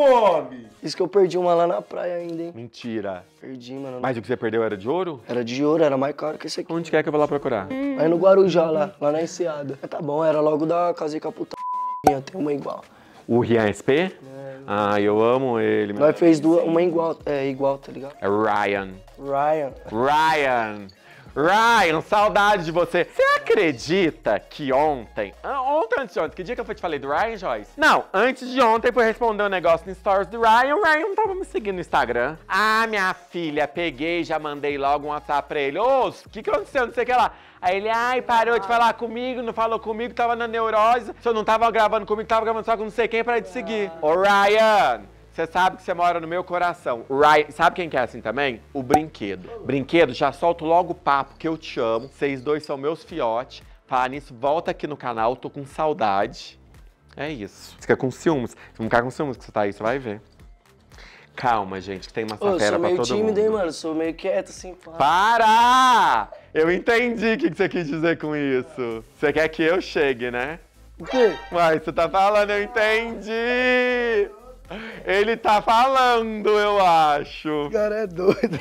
homem? Isso que eu perdi uma lá na praia ainda, hein? Mentira. Perdi, mano. Mas o que você perdeu era de ouro? Era de ouro, era mais caro que esse aqui. Onde quer que eu vou lá procurar? Aí no Guarujá, lá, lá na Enseada. Mas tá bom, era logo da casei com a puta. Tem uma igual. O Rian SP? Ah, eu amo ele. Nós fez duas, uma igual, é igual, tá ligado? É Ryan. Ryan. Ryan. Ryan, saudade de você. Você acredita que ontem, ah, ontem antes de ontem, que dia que eu te falei do Ryan, Joyce? Não, antes de ontem foi responder um negócio no stories do Ryan, o Ryan não tava me seguindo no Instagram. Ah, minha filha, peguei, já mandei logo um WhatsApp pra ele. Ô, o que que aconteceu, não sei o que lá. Aí ele, ai, parou de falar comigo, não falou comigo, tava na neurose. Se eu não tava gravando comigo, tava gravando só com não sei quem pra te seguir. Ô, Ryan, você sabe que você mora no meu coração. Ryan, sabe quem que é assim também? O brinquedo. Brinquedo, já solto logo o papo que eu te amo. Vocês dois são meus fiotes. Falar nisso, volta aqui no canal, tô com saudade. É isso. Você fica com ciúmes. Se não ficar com ciúmes que você tá aí, você vai ver. Calma, gente, que tem uma eu safera sou pra meio todo tímido, mundo. hein, mano? Sou meio quieto, assim, pá. Para! Eu entendi o que você quis dizer com isso. Você quer que eu chegue, né? O quê? Uai, você tá falando, eu entendi! Ele tá falando, eu acho. O cara é doido.